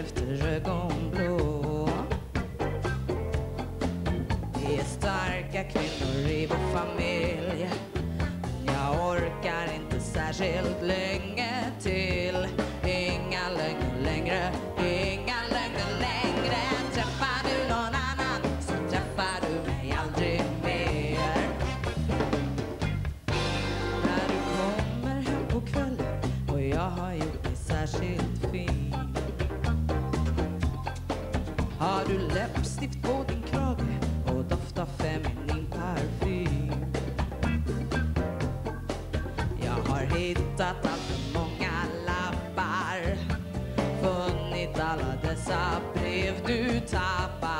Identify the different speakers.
Speaker 1: efter ögonblå. Vi är starka kvinnor i vår familj. Jag orkar inte särskilt länge. Har du läppstift på din krage och doftar feminin parfym? Jag har hittat alltför många lappar, funnit alla dessa brev du
Speaker 2: tappar.